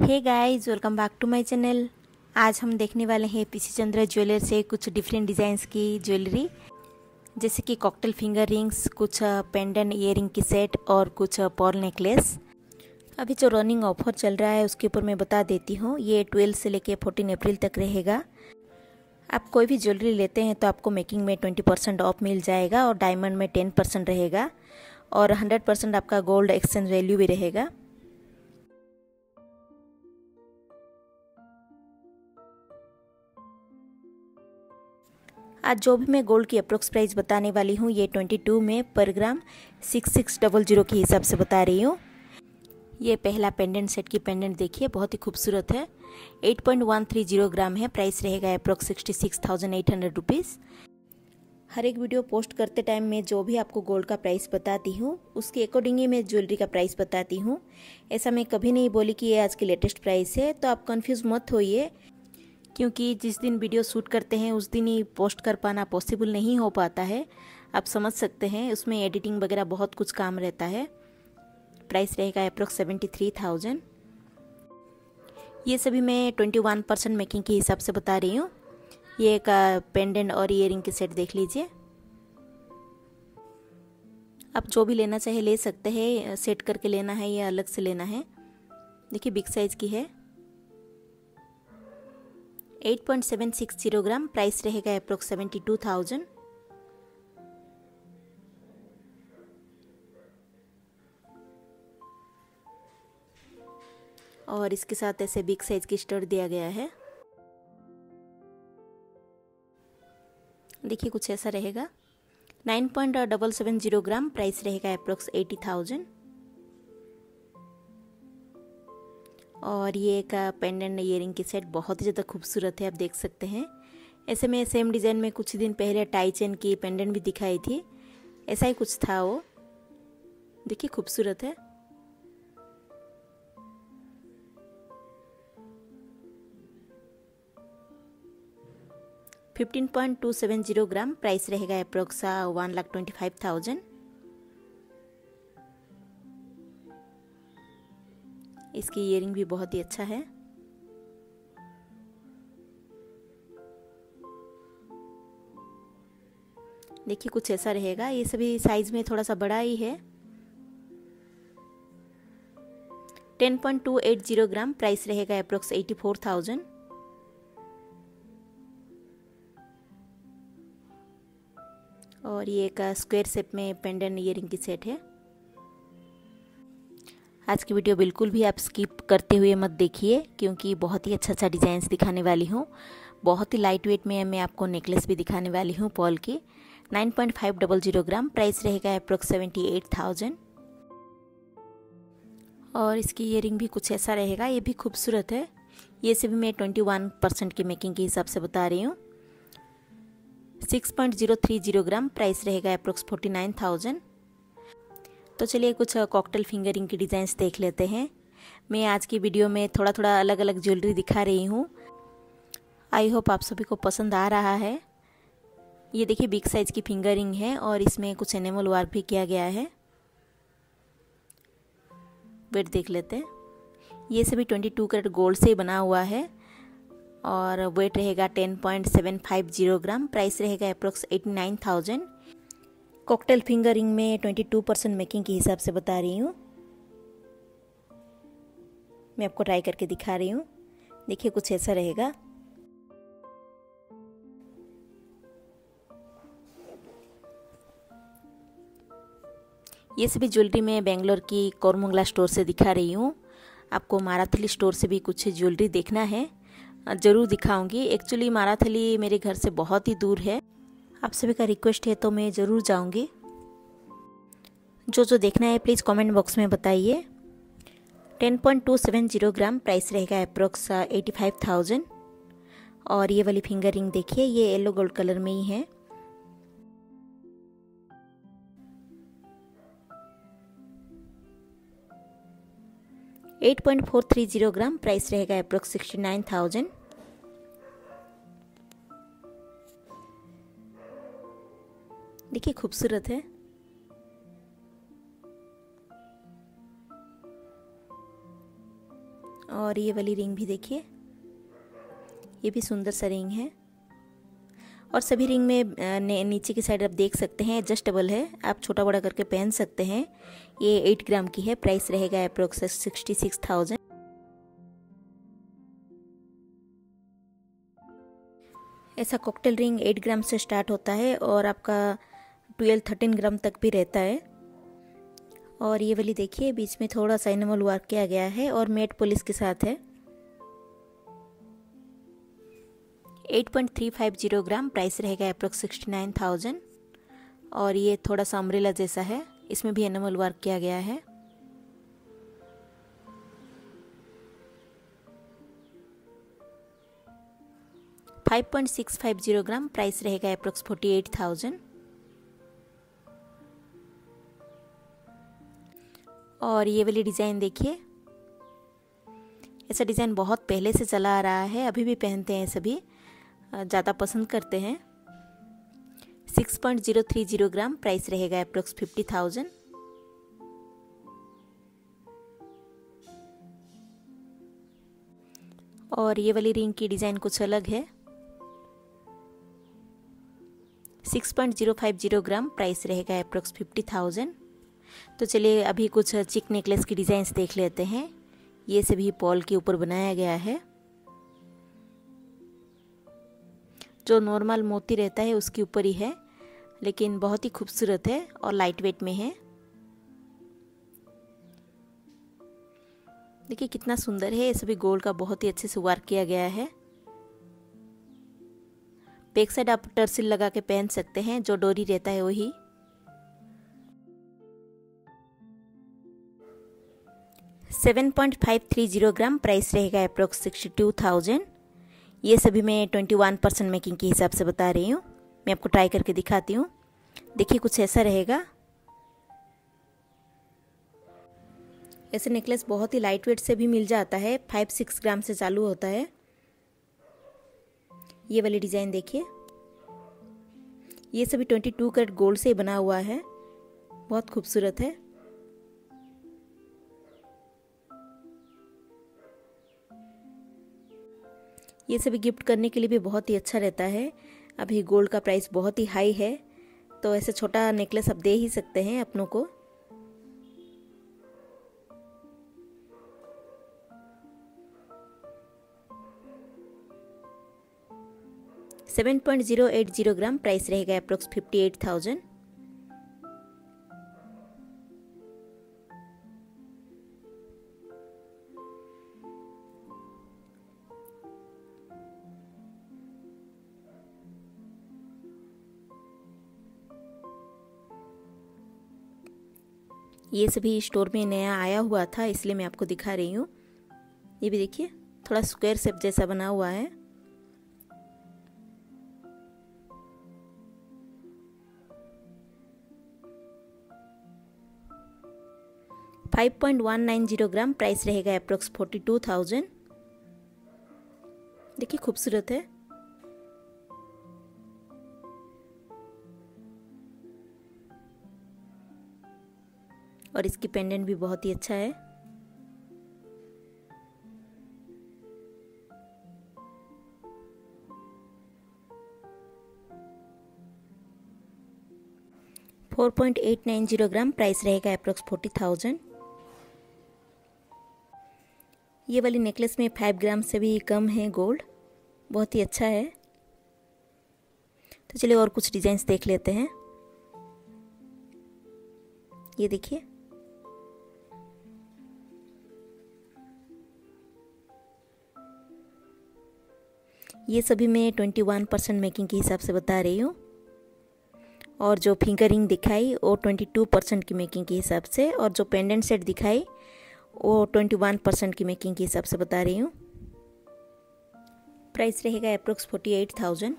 Hey guys welcome back to my channel आज हम देखने वाले हैं पीसी चंद्रा ज्वेलर से कुछ डिफरेंट डिज़ाइंस की ज्वेलरी जैसे कि कॉकटेल फिंगर रिंग्स कुछ पेंडेंट इयर की सेट और कुछ पर्ल नेकलेस अभी जो रनिंग ऑफ़र चल रहा है, उसके ऊपर मैं बता देती हूँ। ये ट्वेल्व से लेके फोर्टीन अप्रैल तक रहेगा। आप कोई भी ज्वेलरी लेते हैं तो आपको मेकिंग में ट्वेंटी परसेंट ऑफ़ मिल जाएगा और डायमंड में टेन परसेंट रहेगा। और हंड्रेड परसेंट आपका गोल्ड एक्सचेंज वैल्यू भी रहेगा। आज जो भी मैं गोल्ड की अप्रोक्स प्राइस बताने वाली हूँ, ये 22 में पर gram six six double zero के हिसाब से बता रही हूँ। ये पहला पेंडेंट सेट की पेंडेंट देखिए, बहुत ही खूबसूरत है। 8.130 ग्राम है प्राइस रहेगा approx sixty six thousand eight hundred rupees हर एक वीडियो पोस्ट करते टाइम मैं जो भी आपको गोल्ड का प्राइस बताती हूँ, उसके अकॉर्डिंग ही मैं ज्वेलरी का प्राइस बताती हूँ। ऐसा मैं कभी नहीं बोली कि ये आज की लेटेस्ट प्राइस है तो आप कंफ्यूज मत होइए। क्योंकि जिस दिन वीडियो शूट करते हैं, उस दिन ही पोस्ट कर पाना पॉसिबल नहीं हो पाता है। आप समझ सकते हैं, उसमें एडिटिंग वगैरह बहुत कुछ काम रहता है। प्राइस रहेगा अप्रोक्स सेवेंटी थ्री थाउज़ेंड ये सभी मैं ट्वेंटी वन परसेंट मेकिंग के हिसाब से बता रही हूँ। ये एक पेंडेंट और इयरिंग के सेट देख लीजिए। आप जो भी लेना चाहे ले सकते हैं सेट करके लेना है या अलग से लेना है। देखिए बिग साइज़ की है। 8.760 ग्राम प्राइस रहेगा अप्रोक्स सेवेंटी टू थाउज़ेंड। और इसके साथ ऐसे बिग साइज़ की स्टोर दिया गया है। देखिए कुछ ऐसा रहेगा। Nine point double seven zero gram price रहेगा अप्रोक्स एटी थाउज़ेंड। और ये एक पेंडेंट इयरिंग की सेट बहुत ही ज़्यादा खूबसूरत है, आप देख सकते हैं। ऐसे में सेम डिज़ाइन में कुछ दिन पहले टाई चेन की पेंडेंट भी दिखाई थी। ऐसा ही कुछ था वो। देखिए खूबसूरत है। Fifteen point two seven zero gram price रहेगा approx one lakh twenty five thousand. इसकी इयरिंग भी बहुत ही अच्छा है। देखिए कुछ ऐसा रहेगा। ये सभी साइज़ में थोड़ा सा बड़ा ही है। 10.280 ग्राम प्राइस रहेगा अप्रोक्स 84,000 और ये एक स्क्वायर शेप में पेंडेंट इयरिंग की सेट है। आज की वीडियो बिल्कुल भी आप स्किप करते हुए मत देखिए, क्योंकि बहुत ही अच्छा अच्छा डिज़ाइंस दिखाने वाली हूँ। बहुत ही लाइट वेट में मैं आपको नेकलेस भी दिखाने वाली हूँ पॉल की। 9.5 डबल ज़ीरो ग्राम प्राइस रहेगा अप्रोक्स सेवेंटी एट थाउज़ेंड और इसकी इयरिंग भी कुछ ऐसा रहेगा, ये भी खूबसूरत है। ये से भी मैं 21 परसेंट की मेकिंग के हिसाब से बता रही हूँ। 6.030 ग्राम प्राइस रहेगा अप्रोक्स फोर्टी नाइन थाउज़ेंड तो चलिए कुछ कॉकटेल फिंगरिंग की डिज़ाइंस देख लेते हैं। मैं आज की वीडियो में थोड़ा थोड़ा अलग अलग ज्वेलरी दिखा रही हूँ। आई होप आप सभी को पसंद आ रहा है। ये देखिए बिग साइज़ की फिंगरिंग है और इसमें कुछ एनिमल वर्क भी किया गया है। वेट देख लेते हैं। ये सभी 22 कैरेट गोल्ड से बना हुआ है और वेट रहेगा 10.750 ग्राम प्राइस रहेगा अप्रोक्स 89,000 कॉकटेल फिंगरिंग में 22 परसेंट मेकिंग के हिसाब से बता रही हूँ। मैं आपको ट्राई करके दिखा रही हूँ। देखिए, कुछ ऐसा रहेगा। ये सभी ज्वेलरी मैं बेंगलोर की कोरमंगला स्टोर से दिखा रही हूँ। आपको माराथली स्टोर से भी कुछ ज्वेलरी देखना है। ज़रूर दिखाऊँगी। एक्चुअली माराथली मेरे घर से बहुत ही दूर है। आप सभी का रिक्वेस्ट है तो मैं ज़रूर जाऊँगी। जो जो देखना है प्लीज़ कमेंट बॉक्स में बताइए। 10.270 ग्राम प्राइस रहेगा अप्रोक्स एटी फाइव थाउज़ेंड और ये वाली फिंगर रिंग देखिए, ये येलो गोल्ड कलर में ही है। Eight point four three zero gram price रहेगा अप्रोक्स सिक्सटी नाइन थाउज़ेंड देखिए, खूबसूरत है। और ये वाली रिंग भी देखिए। ये भी सुंदर सा रिंग है। और सभी रिंग में नीचे की साइड आप देख सकते हैं, एडजस्टेबल है। आप छोटा बड़ा करके पहन सकते हैं। ये एट ग्राम की है, प्राइस रहेगा अप्रोक्स सिक्सटी सिक्स थाउज़ेंड। ऐसा कॉकटेल रिंग एट ग्राम से स्टार्ट होता है और आपका ट्वेल्व थर्टीन ग्राम तक भी रहता है। और ये वाली देखिए, बीच में थोड़ा सा एनिमल वर्क किया गया है और मेट पुलिस के साथ है। 8.350 ग्राम प्राइस रहेगा अप्रोक्स सिक्सटी नाइन थाउज़ेंड और ये थोड़ा सा अम्ब्रेला जैसा है, इसमें भी एनिमल वर्क किया गया है। Five point six five zero gram price रहेगा अप्रोक्स फोर्टी एट थाउज़ेंड और ये वाली डिज़ाइन देखिए। ऐसा डिज़ाइन बहुत पहले से चला आ रहा है, अभी भी पहनते हैं सभी। ज़्यादा पसंद करते हैं। Six point zero three zero gram price रहेगा अप्रोक्स फिफ्टी थाउज़ेंड। और ये वाली रिंग की डिज़ाइन कुछ अलग है। Six point zero five zero gram price रहेगा अप्रोक्स फिफ्टी थाउज़ेंड। तो चलिए अभी कुछ चिक नेकलेस की डिज़ाइंस देख लेते हैं। ये सभी पॉल के ऊपर बनाया गया है। जो नॉर्मल मोती रहता है उसके ऊपर ही है, लेकिन बहुत ही खूबसूरत है और लाइट वेट में है। देखिए कितना सुंदर है, ये सभी गोल्ड का बहुत ही अच्छे से वर्क किया गया है। बैक साइड आप टर्सिल लगा के पहन सकते हैं, जो डोरी रहता है वही। Seven point five three zero gram price रहेगा अप्रोक्स सिक्सटी टू थाउज़ेंड ये सभी मैं ट्वेंटी वन परसेंट मेकिंग के हिसाब से बता रही हूँ। मैं आपको ट्राई करके दिखाती हूँ। देखिए कुछ ऐसा रहेगा। ऐसे नेकलेस बहुत ही लाइट वेट से भी मिल जाता है। फाइव सिक्स ग्राम से चालू होता है। ये वाली डिज़ाइन देखिए। ये सभी ट्वेंटी टू कैरेट गोल्ड से बना हुआ है। बहुत खूबसूरत है। ये सभी गिफ्ट करने के लिए भी बहुत ही अच्छा रहता है। अभी गोल्ड का प्राइस बहुत ही हाई है तो ऐसे छोटा नेकलेस आप दे ही सकते हैं अपनों को। Seven point zero eight zero gram price रहेगा अप्रोक्स फिफ्टी एट थाउज़ेंड। ये सभी स्टोर में नया आया हुआ था, इसलिए मैं आपको दिखा रही हूँ। ये भी देखिए, थोड़ा स्क्वायर शेप जैसा बना हुआ है। Five point one nine zero gram price रहेगा अप्रोक्स फोर्टी टू थाउज़ेंड देखिए, खूबसूरत है। और इसकी पेंडेंट भी बहुत ही अच्छा है। Four point eight nine zero gram price रहेगा अप्रोक्स फोर्टी थाउज़ेंड ये वाली नेकलेस में फाइव ग्राम से भी कम है गोल्ड बहुत ही अच्छा है। तो चलिए और कुछ डिजाइंस देख लेते हैं। ये देखिए। ये सभी मैं ट्वेंटी वन परसेंट मेकिंग के हिसाब से बता रही हूँ। और जो फिंगरिंग दिखाई, वो ट्वेंटी टू परसेंट की मेकिंग के हिसाब से, और जो पेंडेंट सेट दिखाई, वो ट्वेंटी वन परसेंट की मेकिंग के हिसाब से बता रही हूँ। प्राइस रहेगा अप्रोक्स फोर्टी एट थाउज़ेंड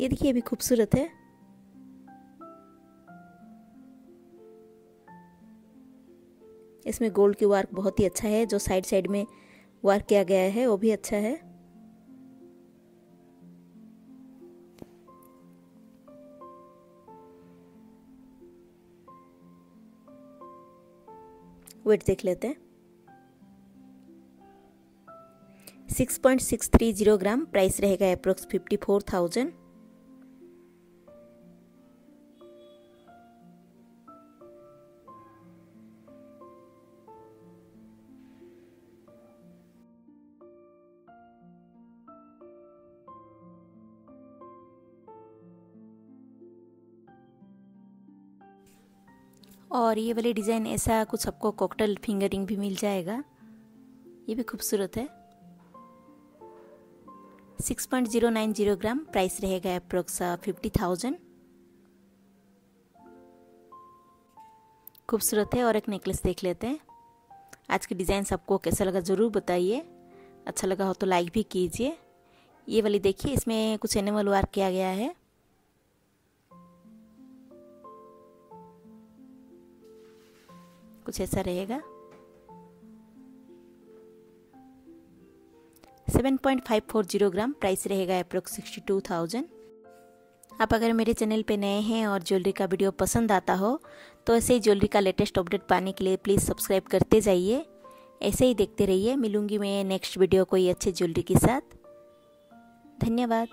ये देखिए, अभी खूबसूरत है। इसमें गोल्ड की वर्क बहुत ही अच्छा है जो साइड साइड में वर्क किया गया है वो भी अच्छा है। वेट देख लेते हैं। 6.630 ग्राम प्राइस रहेगा अप्रोक्स 54,000 और ये वाली डिज़ाइन, ऐसा कुछ आपको कॉकटल फिंगरिंग भी मिल जाएगा। ये भी खूबसूरत है। Six point zero nine zero gram price रहेगा अप्रोक्स फिफ्टी थाउज़ेंड खूबसूरत है और एक नेकलेस देख लेते हैं। आज के डिज़ाइन सबको कैसा लगा ज़रूर बताइए। अच्छा लगा हो तो लाइक भी कीजिए। ये वाली देखिए, इसमें कुछ एनिमल वर्क किया गया है। कुछ ऐसा रहेगा? 7.540 ग्राम प्राइस रहेगा अप्रोक्स सिक्सटी टू थाउज़ेंड आप अगर मेरे चैनल पे नए हैं और ज्वेलरी का वीडियो पसंद आता हो तो ऐसे ही ज्वेलरी का लेटेस्ट अपडेट पाने के लिए प्लीज़ सब्सक्राइब करते जाइए। ऐसे ही देखते रहिए। मिलूँगी मैं नेक्स्ट वीडियो कोई अच्छे ज्वेलरी के साथ। धन्यवाद।